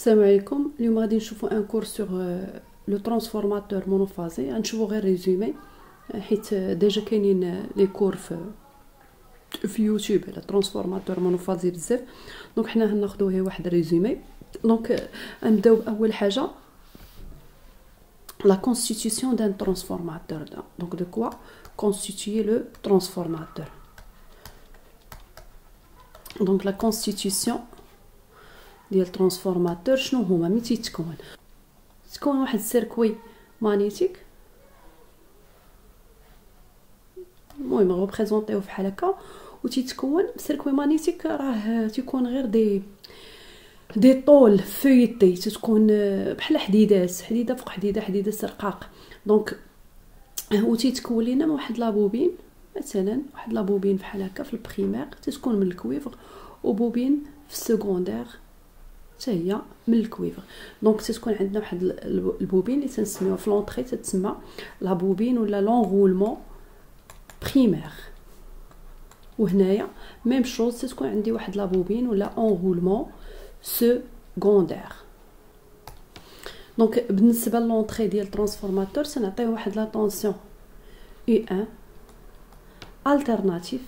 السلام عليكم اليوم غادي نشوفوا un cours sur le transformateur monophasé غنشوفوا غير résumé حيت déjà كاينين les cours في في يوتيوب على transformateur monophasé بزاف donc حنا غناخذوا غير واحد résumé donc نبداو باول حاجة la constitution d'un transformateur. Donc de quoi constituer le transformateur? Donc la constitution ديال الترانسفورماتور شنو هما؟ ملي تيتكون؟ تكون واحد السيركوي مانيتيك. المهم غوبريزونطيو بحال هكا. تيتكون سيركوي مانيتيك راه تيكون غير دي دي طول فيتي. تتكون بحال حديدات حديدة فوق حديدة حديدة سرقاق. دونك و تيتكون لينا واحد لابوبين. مثلا واحد la bobine بحال هكا في ال primaire. تتكون من ال cuivre و bobine في ال secondaire. حتى هي من ال cuivre. donc تتكون عندنا واحد البوبين اللي تنسميوها في l'entrée تتسمى la bobine ولا l'enroulement primaire وهنايا même chose تتكون عندي واحد la bobine ولا enroulement secondaire donc بالنسبة l'entrée ديال ال transformateur سنعطيه واحد la tension I 1 alternatif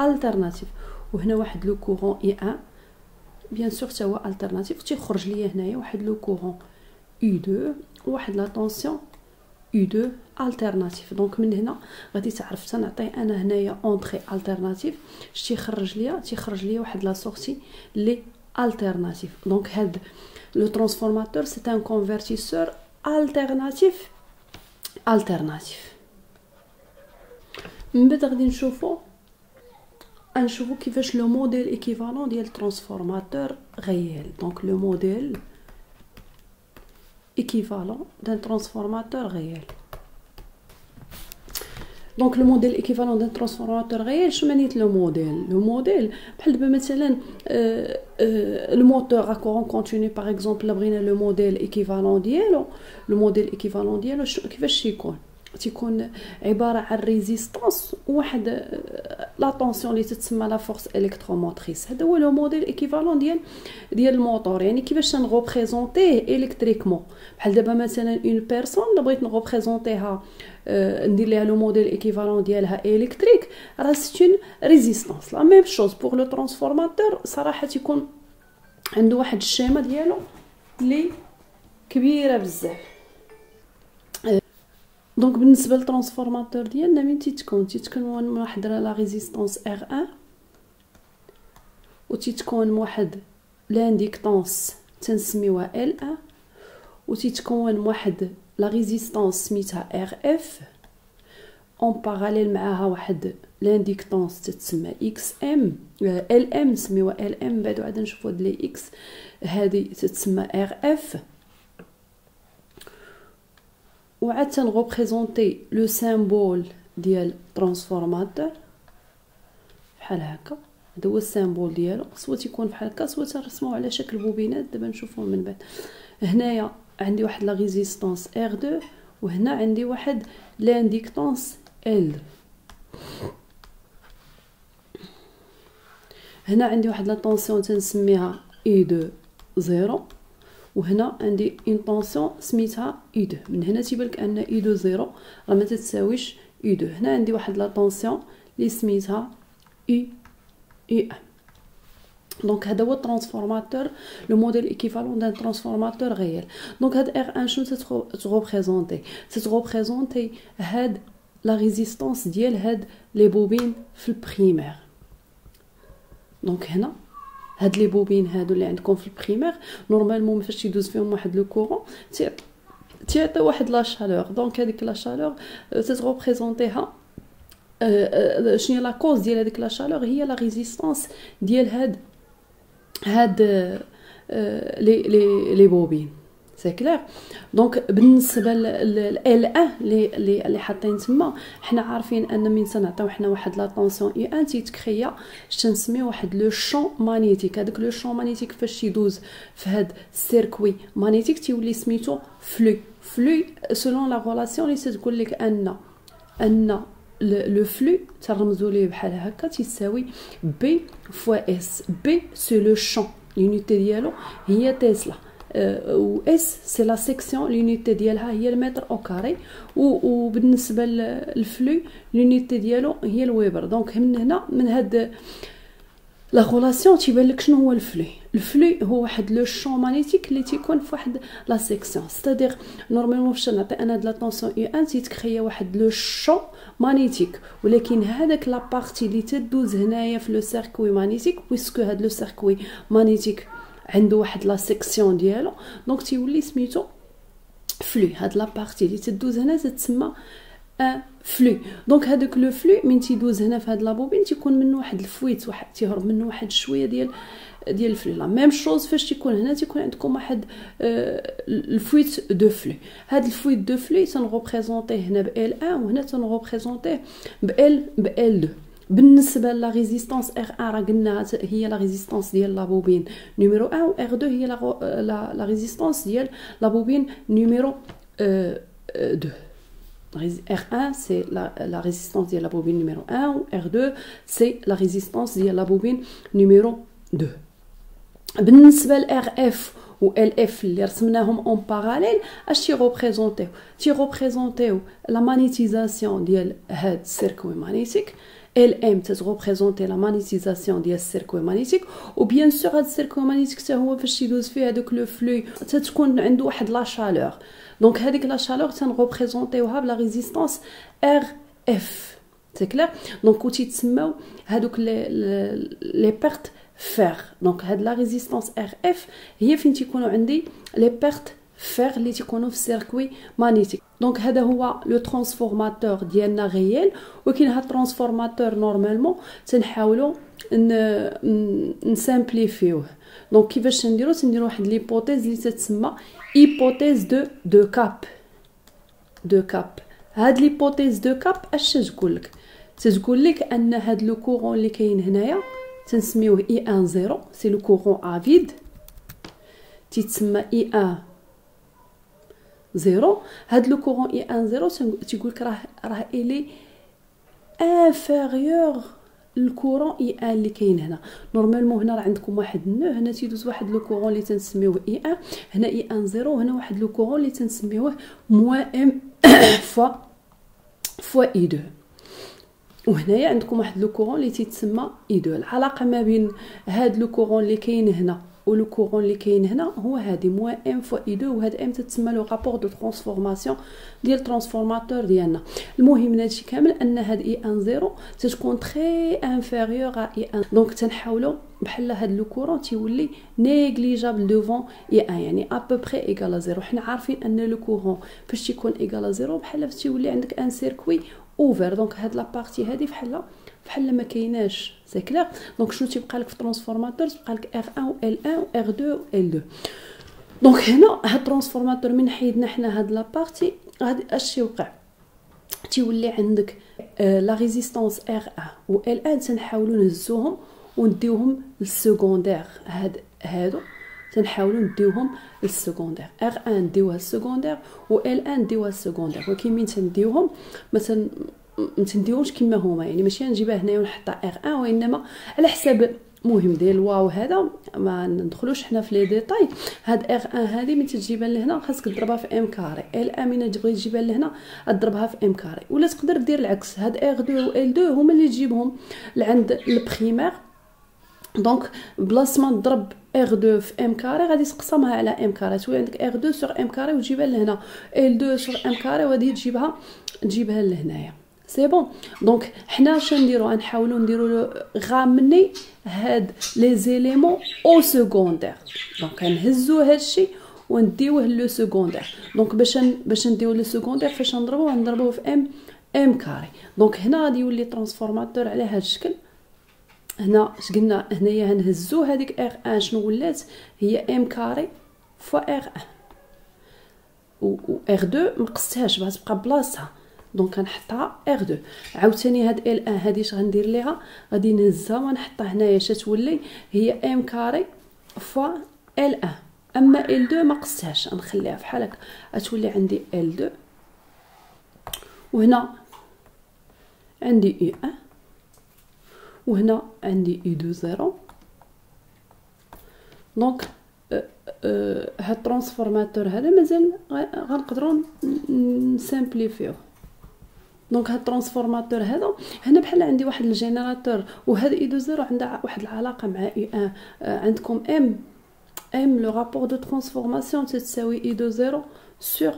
alternatif وهنا واحد le courant I 1 bien sûr حتى هو alternatif تيخرج ليا هنايا واحد le courant U 2 وواحد la tension U 2 alternative donc من هنا غادي تعرف تنعطيه أنا هنايا entrée alternative اش تيخرج ليا تيخرج ليا واحد la sortie لي alternative donc هاد le transformateur c'est un convertisseur alternatif alternatif من بعد غادي نشوفو نشوفو كيفاش لو موديل ايكيفالون ديال ترانسفورماتور غيال دونك لو موديل équivalent d'un transformateur réel. Donc le modèle équivalent d'un transformateur réel, je mets le modèle. Le modèle, par exemple, euh, euh, le moteur à courant continu, par exemple, le modèle équivalent d'IELO, le modèle équivalent d'IELO, كيفاش يكون؟ تيكون عبارة عن résistance وواحد la tension اللي تتسمى la force électromotrice هذا هو le modèle équivalent ديال ديال الموتور. يعني كيفاش نغوبريزونتيه électriquement بحال دابا مثلا une personne إلا بغيت نغوبريزونتيها أه ندير ليها le modèle équivalent ديالها électrique راه c'est une résistance la même chose pour le transformateur صراحة تيكون عنده واحد ال schéma ديالو اللي كبيرة بزاف. donc بالنسبة لل transformateur ديالنا من تيتكون تيتكون من واحد la résistance R 1 و تيتكون واحد l'inductance تنسميوها L 1 و تيتكون واحد la résistance سميتها RF en parallèle معاها واحد l'inductance تتسمى XM LM نسميوها LM بعد عاد نشوفو هاد les X هادي تتسمى RF وعاد تنغوبريزونتي le symbole ديال transformateur بحال هكا هذا هو ال symbole ديالو soit تيكون بحال هكا soit تنرسموه على شكل بوبينات دابا نشوفوه من بعد هنايا عندي واحد la résistance R 2 وهنا عندي واحد l'inductance L هنا عندي واحد la tension تنسميها U 2 0 وهنا عندي une tension سميتها U 2 من هنا تيبان لك أن U 2 0 راه ما تتساويش U 2 هنا عندي واحد la tension اللي سميتها U U 1 donc هذا هو ال transformateur le modèle équivalent d'un transformateur réel donc هاد R 1 شنو تتغوبريزونتي تتغوبريزونتي هاد la résistance ديال هاد les bobines في ال primaire donc هنا هاد les bobines هادو اللي عندكم في ال primaire normalement فاش يدوز فيهم واحد le courant تيعطي واحد la chaleur. donc هذيك la chaleur تتغوبريزونتيها شنو la cause ديال هذيك la chaleur؟ هي la résistance ديال هاد هاد les les les bobines. c'est clair donc بالنسبة L 1 اللي اللي حاطين تما حنا عارفين أن من تنعطيو حنا واحد la tension U 1 تيتكريا تنسميو واحد le champ magnétique. هذاك le champ magnétique فاش يدوز في هاد ال circuit magnétique تيولي سميتو flux. flux selon la relation اللي تتقول لك ان أن le flux ترمزوا ليه بحال هكا تيساوي B fois S B c'est le champ l'unité ديالو هي تسلا و S c'est la section l'unité ديالها هي المتر au carré وبالنسبه لل flux l'unité ديالو هي الويبر donc من هنا من هاد la relation تيبان لك شنو هو ال flux. ال flux هو واحد le champ magnétique اللي تيكون في واحد la section c'est-à-dire normalement فاش نعطي أنا de la tension U un تيتكريا واحد le champ magnétique ولكن هذاك la partie اللي تدوز هنايا في le circuit magnétique puisque هاد le circuit magnétique عنده واحد la section ديالو. donc تيولي سميتو flux. هاد la partie اللي تدوز هنا تتسمى un flux. donc هذاك le flux من تيدوز هنا في هاد la bobine تيكون منه واحد ال fuite واحد تيهرب منه واحد شوية ديال ديال ال flux. la même chose فاش تيكون هنا تيكون عندكم واحد ال fuite de flux. هاد ال fuite de flux تنغوبريزونطيه هنا ب L 1 وهنا تنغوبريزونطيه ب L ب L 2 بالنسبة la résistance R 1 راه قلنا هي la résistance ديال la bobine numéro 1 و R 2 هي la la résistance ديال la bobine numéro 2 R1 c'est la, la, résistance de la bobine numéro 1 ou R2 c'est la résistance de la bobine numéro 2 بالنسبة ل RF و LF اللي رسمناهم en parallèle اش تي ريبريزونتيو تي ريبريزونتيو la magnétisation ديال هاد ال circuit magnétique LM تتغوبريزونتي la magnétisation ديال ال circuit magnétique و bien sûr هاد ال circuit magnétique حتى هو فاش تيدوز فيه هذاك le flux تتكون عنده واحد la chaleur donc هذيك la chaleur تنغوبريزونتيوها ب la résistance RF c'est clair donc و تيتسماو هادوك les les pertes fer donc هاد la résistance RF هي فين تيكونوا عندي les pertes fer اللي تيكونوا في ال circuit magnétique donc هذا هو le transformateur ديالنا réel ولكن هاد ال transformateur normalement تنحاولوا نسامبليفيوه donc كيفاش نديرو تنديرو واحد l'hypothèse اللي تتسمى hypothèse de de Kapp de Kapp هاد l'hypothèse de Kapp اش تقول لك تتقول لك ان هاد le courant اللي كاين هنايا تنسميوه I un zéro c'est le courant à vide تيتسمى I un zéro. هاد le courant I un zéro تيقول لك راه راه il est inférieur au courant I un اللي كاين هنا. normalement هنا راه عندكم واحد nœud هنا تيدوز واحد le courant اللي تنسميوه I un هنا I un zéro هنا واحد le courant اللي تنسميوه moins m fois fois I deux وهنايا عندكم واحد le courant اللي تيتسمى I deux العلاقة ما بين هاد le courant اللي كاين هنا و le courant اللي كاين هنا هو هادي moins m fois I deux وهاد m تتسمى le rapport de transformation ديال ال transformateur ديالنا المهم من هادشي كامل ان هاد I un zéro تتكون très inférieur à I un donc تنحاولوا بحال هاد le courant تيولي négligeable devant I un يعني à peu près égal zéro حنا عارفين ان le courant فاش تيكون égal zéro بحال تيولي عندك un circuit ouvert donc هاد la partie هادي بحال بحال ما كايناش. c'est clair donc شنو تيبقى لك في ال transformateur تبقى لك R 1 و L 1 و R 2 و L 2 donc هنا هاد ال transformateur من حيدنا حنا هاد la partie غادي اش تيوقع تيولي عندك la résistance R 1 و L 1 تنحاولوا نهزوهم ونديوهم لل secondaire. هاد هادو تنحاولوا نديوهم لل secondaire. R 1 نديوها لل secondaire و L 1 نديوها لل secondaire. ولكن من تنديوهم؟ مثلا ما تنديروش كما هما يعني ماشي نجيبها هنايا ونحطها R 1 وإنما على حساب مهم ديال الواو هذا ما ندخلوش حنا في les détails. هاد R 1 هذه من تجيبها لهنا خاصك تضربها في m carré L un من تبغي تجيبها لهنا تضربها في m carré ولا تقدر دير العكس هاد R 2 و L 2 هما اللي تجيبهم لعند ال primaire donc بلاص ما تضرب R 2 في m carré غادي تقسمها على m carré تولي عندك R 2 sur m carré وتجيبها لهنا. L 2 sur m carré وغادي تجيبها تجيبها لهنايا. c'est bon donc حنا اش نديرو غنحاولو نديرو ramener هاد les éléments au secondaire donc غنهزو هادشي ونديوه le secondaire donc باش باش نديو le secondaire فاش نضربوه نضربوه في m m carré donc هنا غادي يولي transformateur على هاد الشكل هنا اش قلنا هنايا هنهزو هذيك R un شنو ولات هي m carré fois R un و R 2 مقصتهاش بغات تبقى بلاصتها donc غنحطها R 2 عاوتاني هاد L 1 هادي اش غندير ليها؟ غادي نهزها ونحطها هنايا اش تولي هي m carré fois L 1 أما L 2 ما قصتهاش غنخليها بحال هكا. غتولي عندي L 2 وهنا عندي U 1 وهنا عندي U 2 0 donc هاد ال transformateur هذا مازال غنقدروا ن simplifi يوه donc هاد ال transformateur هذا هنا بحال عندي واحد ال générateur وهذا U deux zéro عندها واحد العلاقة مع U un عندكم m m le rapport de transformation تساوي U deux zéro sur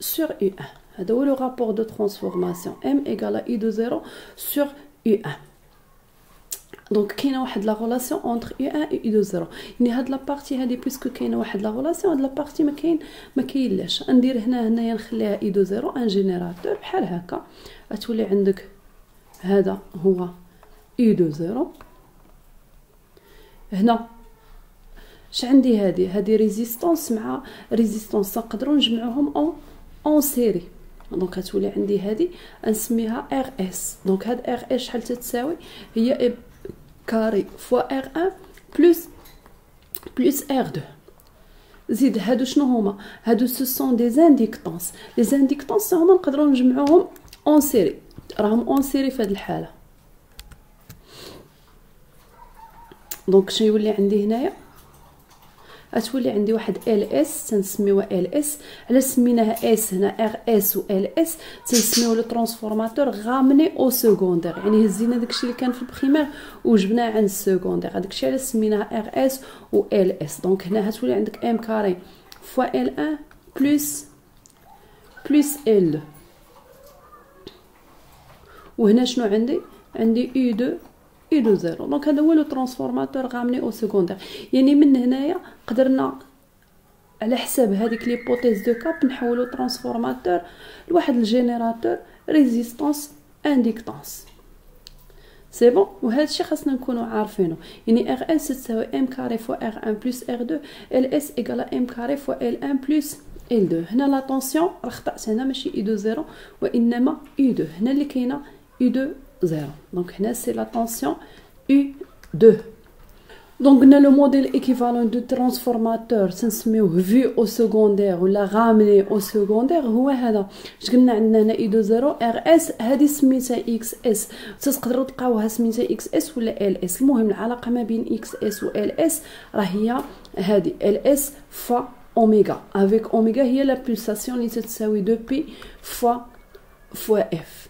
sur U un هذا هو le rapport de transformation m égale U deux zéro sur U un donc كاينة واحد la relation entre U 1 U deux zéro يعني هاد la partie هادي puisque كاينة واحد la relation هاد la partie ما كاين ما كاينلاش. ندير هنا هنايا نخليها U deux zéro un générateur بحال هكا. غتولي عندك هذا هو U deux zéro هنا. اش عندي هادي؟ هادي résistance مع résistance نقدروا نجمعوهم en en série donc غتولي عندي هادي. نسميها R s donc هاد R s شحال تتساوي؟ هي carré fois R1 plus plus R2 زيد هادو شنو هما؟ هادو ce sont des inductances les inductances هما نقدروا نجمعوهم en série راهم en série في هاد الحالة. donc شنو يولي عندي هنايا؟ غتولي عندي واحد L s تنسميوها L s علاش سميناها s هنا R s و L s تنسميو le transformateur ramené au secondaire يعني هزينا داكشي اللي كان في ال primaire وجبناه عند ال secondaire داكشي علاش سميناها R s و L s donc هنا غتولي عندك m carré fois L un plus plus L وهنا شنو عندي؟ عندي u2 كيدوز zéro. donc هذا هو le transformateur ramené au secondaire. يعني من هنايا قدرنا على حساب هذيك l'hypothèse de Kapp نحولو transformateur لواحد ال générateur résistance inductance. c'est bon وهذا الشيء خاصنا نكونوا عارفينه يعني R s تساوي m carré fois R un plus R deux L s égale à m carré fois L un plus L deux هنا la tension راه خطات هنا ماشي U deux zéro وإنما U deux هنا اللي كاينة U deux 0. Donc là, c'est la tension U2. Donc, on a le modèle équivalent de transformateur, c'est vu au secondaire ou la ramené au secondaire. هو هذا اش قلنا عندنا هنا I2 zéro Rs هذه سميتها Xs تقدروا تلقاوها سميتها Xs ولا Ls المهم العلاقه ما بين Xs و Ls راه هي هذه Ls fois oméga avec oméga هي la pulsation اللي تتساوي دو بي فوا فوا اف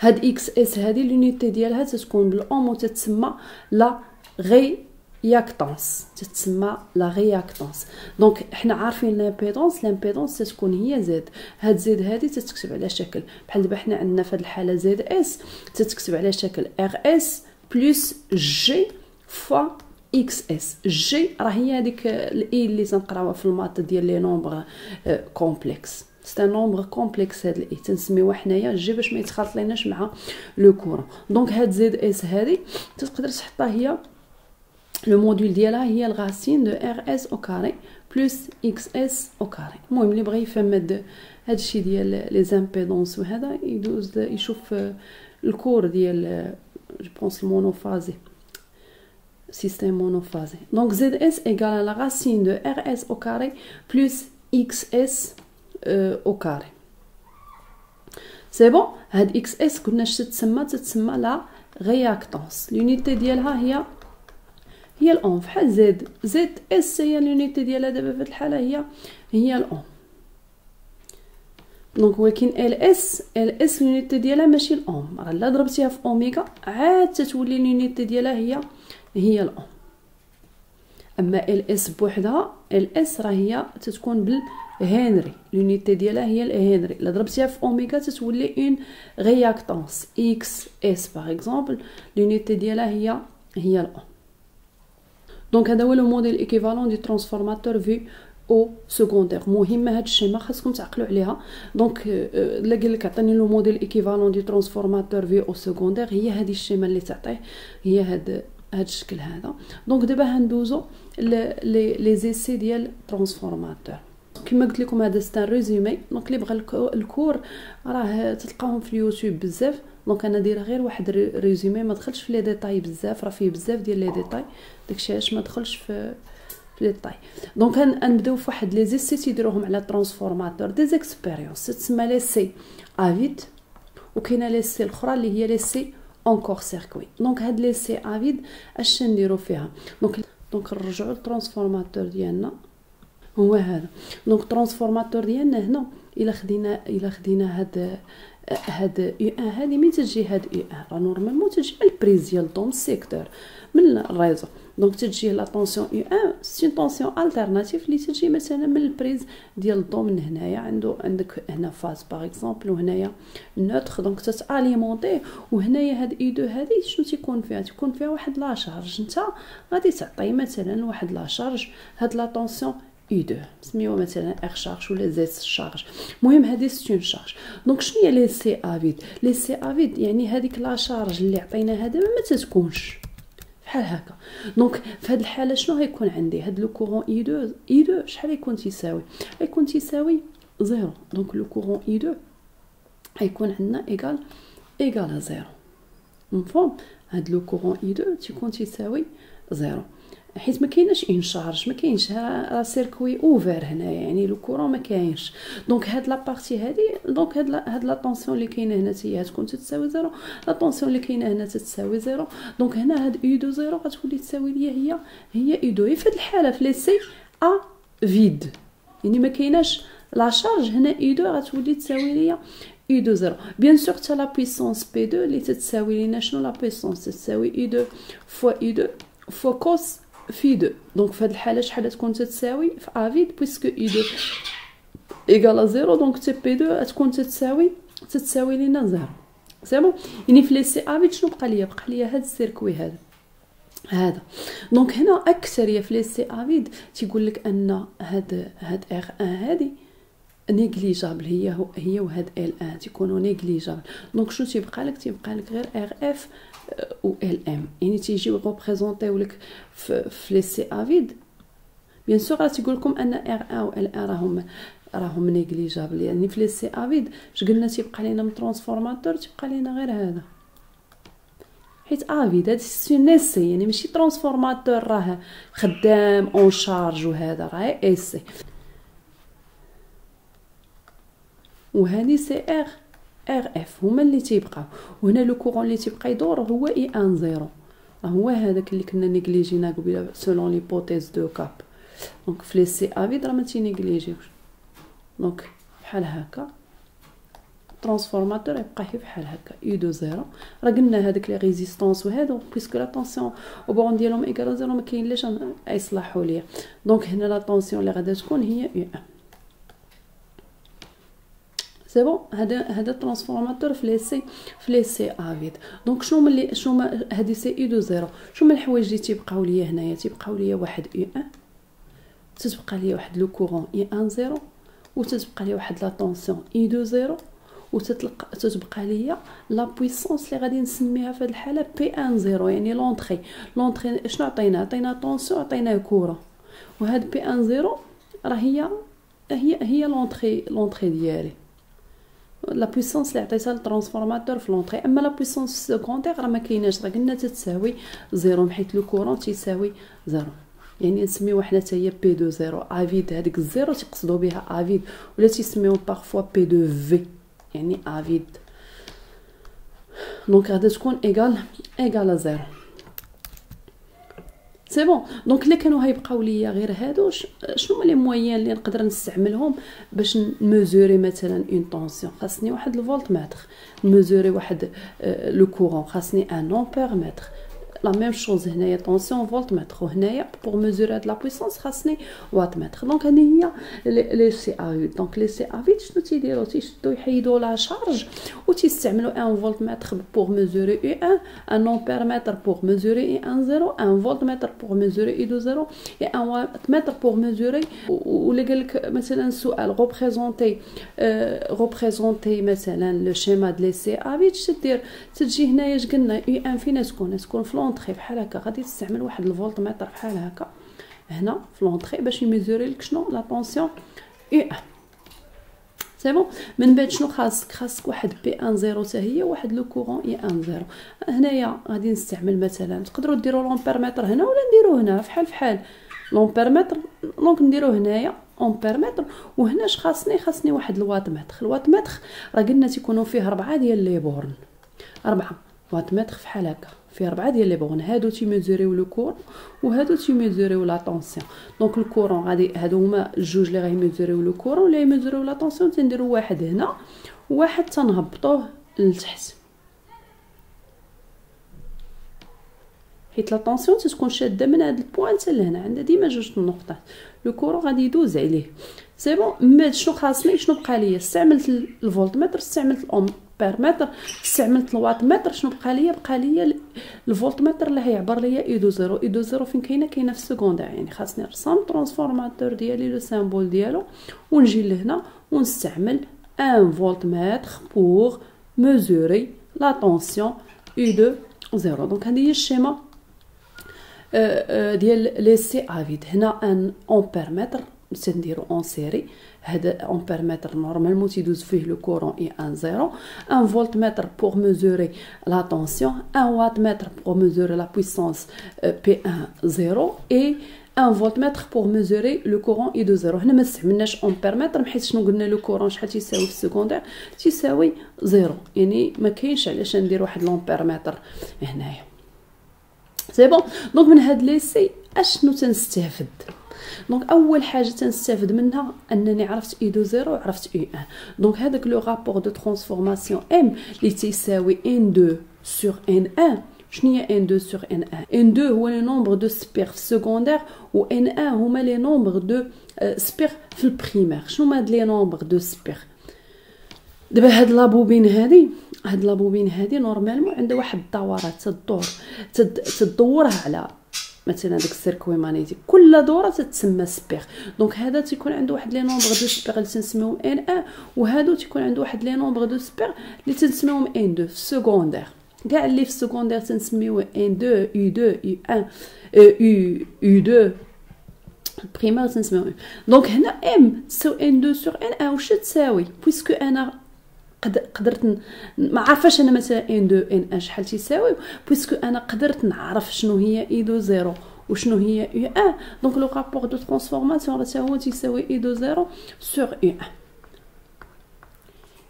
هاد Xs هادي l'unité ديالها تتكون بالاوم وتتسمى la réactance تتسمى la réactance donc حنا عارفين l'impédance l'impédance تتكون هي Z. هاد زد هادي تتكتب على شكل. بحال دابا حنا عندنا في هاد الحالة زد إس تتكتب على شكل Rs plus j fois Xs. j راه هي هذيك ال i اللي تنقراوها في ال maths ديال les nombres complexes c'est un nombre complexe هاد ال i تنسميوها حنايا. j باش ما يتخلط ليناش مع le courant donc هاد زد اس هادي تقدر تحطها هي le modèle ديالها هي ال racine de Rs au carré plus Xs au carré المهم اللي بغى يفهم هاد هادشي ديال les impédances وهذا يدوز يشوف ال cours ديال je pense ال monophasé. Système monophasé. Donc Zs égale à la racine de Rs au carré plus Xs au carré c'est bon هاد Xs قلنا اش تتسمى تتسمى لا réactance l'unité ديالها هي هي الاون فحال زد زد اس هي l'unité ديالها دابا في الحالة هي هي ال ohm donc ولكن Ls Ls l'unité ديالها ماشي الاوم راه لا ضربتيها في أوميغا عاد تتولي l'unité ديالها هي هي الاوم أما Ls بوحدها Ls راه هي تتكون بال henry. l'unité ديالها هي الهنري الا ضربتيها في اوميغا تتولي اون réactance Xs par exemple l'unité ديالها هي هي ال ohm donc هذا هو le modèle équivalent du transformateur vu au secondaire مهمه هاد ال schéma خاصكم تعقلوا عليها. donc الا قال لك عطيني le modèle équivalent du transformateur vu au secondaire هي هذه ال schéma اللي تعطيه. هي هاد هاد الشكل هذا. donc دابا هندوزو les essais ديال transformateur كما قلت لكم هذا c'est un résumé. donc اللي بغى ال cours راه تلقاهم في اليوتيوب بزاف. donc أنا دايرة غير واحد ريزومي. ما دخلتش في les détails بزاف راه فيه بزاف ديال les détails. داكشي علاش ما دخلتش في في les détails. donc غنبداو واحد les essais تيديروهم على transformateur. des expériences تسمى l'essai à vide وكاينه l'essai الاخرى اللي هي l'essai en court-circuit donc هاد l'essai à vide اش نديرو فيها donc donc نرجعوا لل transformateur ديالنا هو هذا. donc ال transformateur ديالنا هنا إلا خدينا إلا خدينا هاد هاد U1 هادي من تجي هاد U1 راه normalement تجي من ال prise ديال الدو secteur من ال réseau. donc تجي la tension U1 c'est tension alternative اللي تجي مثلا من ال prise ديال الضو من هنايا. عنده عندك هنا phase par exemple وهنايا neutre donc تت alimenter وهنايا هاد I2 هادي شنو تيكون فيها؟ تيكون فيها واحد la charge نتا غادي تعطي مثلا واحد la charge هاد la tension I2 سميوها مثلا R charge ولا Z charge المهم هذه c'est une charge donc شنو هي l'essai à vide l'essai à vide يعني هذيك la charge اللي عطيناها دابا ما تتكونش بحال هكا donc في هذه الحاله شنو غيكون عندي هاد le courant I2 I2 شحال يكون تيساوي يكون تيساوي zéro donc le courant I2 غيكون عندنا égale égale zéro مفهوم هاد le courant I2 تيكون تيساوي zéro حيت ما كايناش en charge ما كاينش راه circuit ouvert هنايا يعني le courant ما كاينش. donc هاد la partie هادي donc هاد لا هاد la tension اللي كاينة هنا هي تكون تساوي zéro. la tension اللي كاينة هنا تساوي zéro. donc هنا هاد U2 zéro غتولي تساوي ليا هي هي U2. في هاد الحالة في l'essai à vide. يعني ما كايناش la charge هنا U2 غتولي تساوي ليا U2 zéro. bien sûr حتى la puissance P2 اللي تتساوي لينا شنو la puissance تساوي U2 fois U2 fois cos phi 2 donc في هذه الحالة شحال تكون تتساوي؟ في à vide puisque I2 égale zéro donc تي P2 تكون تتساوي تتساوي لينا zéro. c'est bon؟ يعني في l'essai à vide شنو بقى ليا؟ بقى ليا هذا ال circuit هذا. هذا. donc هنا أكثرية في l'essai à vide تيقول لك أن هاد هاد R1 هادي négligeable. هي هي وهاد L1 تيكونوا négligeables. donc شنو تيبقى لك؟ تيبقى لك غير Rf و Lm يعني تيجيو représenter يو لك في, في l'essai à vide bien sûr راه تيقول لكم ان ار ان و ال ان راهم راهم négligeables يعني في l'essai à vide اش قلنا تيبقى لينا من transformateur تيبقى لينا غير هذا حيت افيد هادي سي نيسي يعني ماشي ترانسفورماتور راه خدام اون شارج وهذا راه ايسي وهذه سي ار ار اف هما اللي تيبقاو وهنا لو كورون اللي تيبقى يدور هو اي ان زيرو هو هذاك اللي كنا نيغليجينا قبيلة سولون ليبوتيز دو كاب دونك في لي سي افيد راه ما تينيغليجيوش. دونك بحال هكا. transformateur يبقى حي بحال هكا. U2 0 راه قلنا هذاك les résistances وهادو puisque la tension aux bornes ديالهم égale zéro ما كاين ليش يصلحوا ليا. donc هنا la tension اللي غادا تكون هي U1 c'est bon هذا هذا transformateur في l'essai في l'essai à vide donc شنو ملي شنو هذه c'est U2 0. شنو من الحوايج اللي تيبقاو ليا هنايا؟ تيبقاو ليا واحد U1. تتبقى ليا واحد le courant I1 0. وتتبقى ليا واحد la tension U2 0. وتتلقى تتبقى ليا la puissance اللي غادي نسميها في هذه الحالة P1 0. يعني l'entrée l'entrée شنو عطينا؟ عطينا tension عطينا courant. وهاد P1 0 راه هي هي هي l'entrée l'entrée ديالي. la puissance اللي عطيتها لل transformateur في l'entrée اما la puissance secondaire راه ما كايناش راه قلنا تتساوي زيرو حيت le courant تيساوي زيرو يعني نسميو حنا حتى هي بي دو زيرو افيد هذيك ال zéro تيقصدوا بها à vide ولا تيسميو parfois P2 V يعني à vide donc غادا تكون égale égale zéro c'est bon donc اللي كانوا هيبقاو ليا غير هادو شنو هما les moyens اللي نقدر نستعملهم باش ن mesurer مثلا une tension خاصني واحد ال voltmètre. ن mesurer واحد le courant خاصني un ampèremètre. la même chose هنايا tension voltmètre وهنايا pour mesurer هاد la puissance خاصني wattmètre donc هاني هي l'essai à vide donc l'essai à vide شنو تيديروا تيشدوا يحيدوا la charge و تيستعملوا un voltmètre pour mesurer U1 un ampèremètre pour mesurer I1 0 un voltmètre pour mesurer U2 0 et un wattmètre pour mesurer ولا قال لك مثلا السؤال représenter représenter مثلا le schéma de l'essai à vide تدير تجي هنايا اش قلنا U1 فين تكون تكون في l'entrée بحال هكا غادي تستعمل واحد ال voltmètre بحال هكا هنا في l'entrée باش ي mesurer لك شنو la tension U1 c'est bon من بعد شنو خاصك؟ خاصك واحد P1 0 حتى هي واحد le courant I1 0 هنايا غادي نستعمل مثلا تقدروا ديروا l'ampèremètre هنا ولا نديرو هنا؟ فحال فحال. l'ampèremètre donc نديرو هنايا ampèremètre وهنا اش خاصني؟ خاصني واحد ال wattmètre ال wattmètre راه قلنا تيكونوا فيه ربعه ديال les bornes. أربعة. wattmètre فحال هكا. فيه ربعة ديال les bornes هادو تي mesurer يو le courant وهادو تي mesurer يو la tension. donc ال courant غادي هادو هما الجوج اللي غي mesurer يو le courant اللي ي mesurer يو la tension. تنديرو واحد هنا وواحد تنهبطوه لتحت حيت la tension تتكون شادة من هاد ال point حتى لهنا. عندها ديما جوج النقطات. le courant غادي يدوز عليه. c'est bon ما شنو خاصني شنو بقى ليا؟ استعملت ال voltmètre استعملت ال ampèremètre استعملت ال wattmètre شنو بقى ليا بقى ليا ال voltmètre اللي هيعبر ليا اي دو زيرو اي دو زيرو فين كاينة كاينة في ال secondaire يعني خاصني نرسم transformateur ديالي le symbole ديالو ونجي لهنا ونستعمل un voltmètre pour mesurer la tension U2 0 donc هذه هي ال schéma ديال l'essai à vide هنا un ampèremètre تنديرو en série هذا ampèremètre normalement تيدوز فيه le courant I1 0 un voltmètre pour mesurer la tension un wattmètre pour mesurer la puissance P1 0 et un voltmètre pour mesurer le courant U2 0 هنا ما استعملناش ampèremètre حيت شنو قلنا le courant شحال تيساوي في ال secondaire تيساوي zéro يعني ما كاينش علاش ندير واحد l'ampèremètre هنايا c'est bon donc من هاد l'essai اشنو تنستافد donc أول حاجة تنستافد منها أنني عرفت U2 0 وعرفت U1. donc هذاك le rapport de transformation m اللي تيساوي N2 sur N1. شنو هي N2 sur N1؟ N2 هو les nombres de spires في و N1 هما les nombres de spires في ال primaire شنو هما les nombres de spires؟ دابا هاد la bobine هادي هاد la bobine هادي normalement عندها واحد الدورات تدور تدورها على مثلا داك ال circuit magnétique كل دورة تتسمى spire. donc هذا تيكون عنده واحد les nombres de spires اللي تنسميهم N1 وهادو تيكون عنده واحد les nombres de spires اللي تنسميهم N2 في ال secondaire كاع اللي في ال secondaire تنسميو ان دو يو دو يو ان U U2. ال primaire تنسميو donc هنا m تساوي N2 sur N1. واش تساوي؟ puisque أنا قدرت ما عارفاش أنا مثلا N2 N1 شحال تيساوي؟ puisque أنا قدرت نعرف شنو هي U2 0 وشنو هي U1 donc le rapport de transformation هو تيساوي إي دو زيرو سور يو ان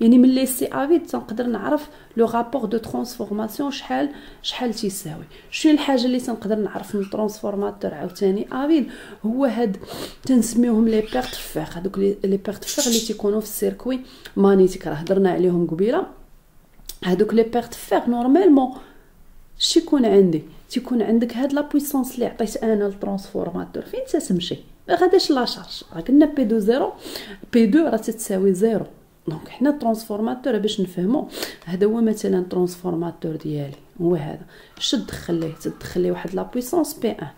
يعني من l'essai à vide تنقدر نعرف le rapport de transformation شحال شحال تيساوي. شنو الحاجة اللي تنقدر نعرف من ال transformateur عاوتاني à vide هو هاد تنسميوهم les pertes fer هادوك les pertes fer اللي تيكونوا في ال circuit magnétique راه هضرنا عليهم قبيلة. هادوك les pertes fer normalement شيكون عندي تيكون عندك هاد la puissance اللي عطيت أنا لل transformateur فين تتمشي؟ غاداش la charge. قلنا بي دو زيرو بي دو راه تتساوي zéro. donc حنا ال transformateur باش نفهمو هذا هو مثلا ال transformateur ديالي هو هذا. اش تدخل ليه؟ تدخل ليه واحد la puissance P 1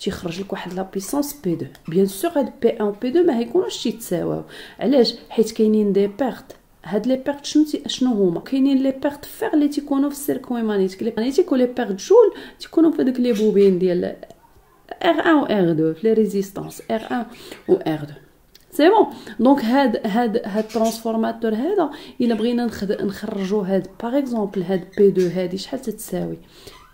تيخرج لك واحد la puissance P 2 bien sûr هاد P 1 و P 2 ما هيكونوش تيتساواو علاش؟ حيت كاينين des pertes هاد les pertes شنو شنو هما؟ كاينين les pertes fer اللي تيكونوا في ال circuit magnétique les magnétiques و les pertes Joule تيكونوا في هذوك les bobines ديال R1 و R2 في les résistances R1 و R2 c'est bon donc هاد هاد هاد transformateur هذا الا بغينا نخرجو هاد par exemple هاد P 2 هادي شحال تتساوي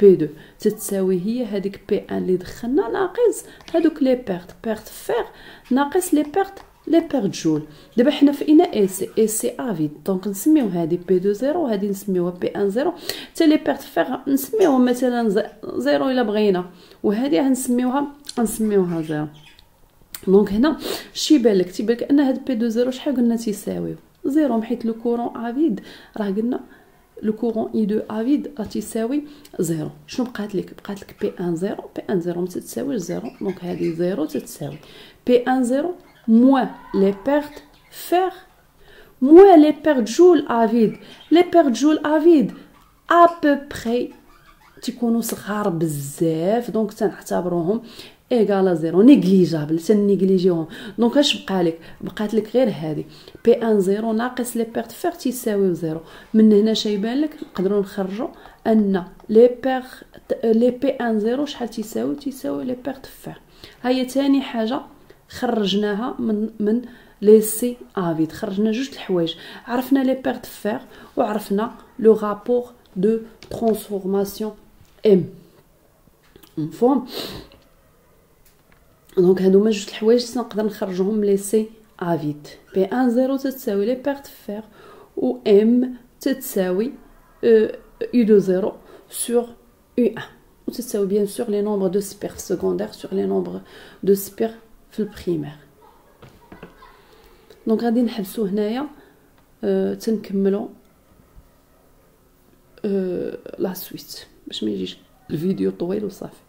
P 2 تتساوي هي هذيك P 1 اللي دخلنا ناقص هادوك les pertes pertes fer ناقص les pertes les pertes Joule دابا حنا في un essai essai à vide donc نسميو هادي P 2 0 وهادي نسميوها P 1 0 حتى les pertes fer نسميوهم مثلا zéro الا بغينا وهادي غنسميوها غنسميوها zéro donc هنا اش بان لك تيبان ان هاد P deux zéro شحال قلنا تيساويو؟ zéro حيت le courant à vide. راه قلنا le courant I deux à vide راه تيساوي zéro. شنو بقات لك؟ بقات لك P un zéro P un zéro ما zéro. donc هادي zéro تتساوي. P un zéro moins les pertes fer moins les pertes Joule à vide. les pertes Joule à vide à peu près تيكونوا صغار بزاف. donc تنعتبروهم égal zéro négligeable تنيغليجيهم donc اش بقى لك؟ بقات لك غير هذه P un zéro ناقص les pertes fer تيساويو zéro. من هنا اش بان لك؟ نقدروا نخرجوا أن les pertes les P un zéro شحال تيساوي؟ تيساوي les pertes fer هي ثاني حاجة خرجناها من من l'essai à vide خرجنا جوج الحوايج. عرفنا les pertes fer وعرفنا le rapport de transformation m مفهوم؟ donc هادو هما جوج الحوايج نقدر نخرجهم l'essai à vide P un zéro تتساوي les pertes fer و m تتساوي U deux zéro sur U1 وتساوي bien sûr les nombres de spires في secondaire sur les nombres de spires في ال primaire donc غادي نحبسو هنايا أه تنكملو أه la suite باش ما يجيش الفيديو طويل وصافي.